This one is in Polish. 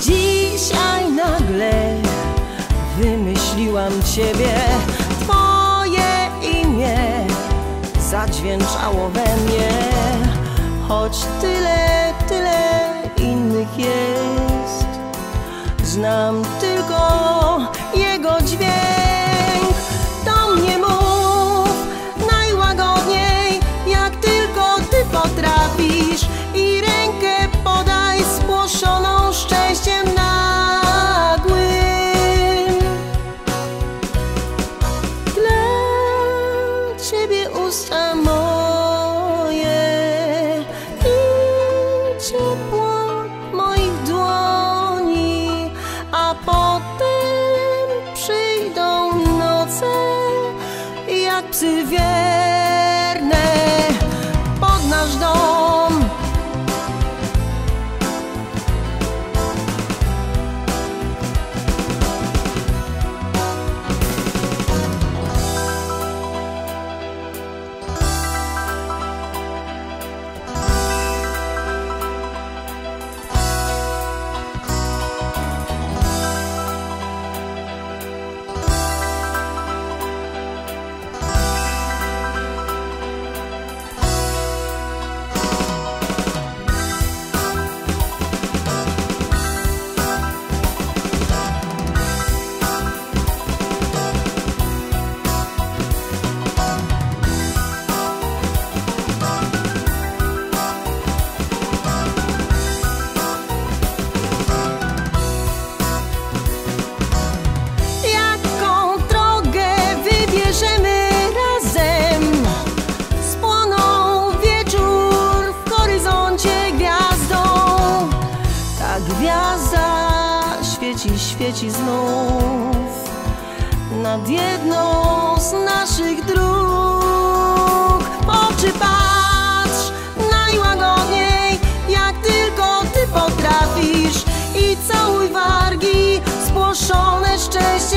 Dzisiaj nagle wymyśliłam ciebie. Twoje imię zadźwięczało we mnie. Choć tyle Ciebie usta moje. I ciepło moich dłoni A potem przyjdą noce Jak psy wierne Ta gwiazda świeci, świeci znów Nad jedną z naszych dróg. Oczy patrz najłagodniej Jak tylko ty potrafisz I całuj wargi Spłoszone szczęście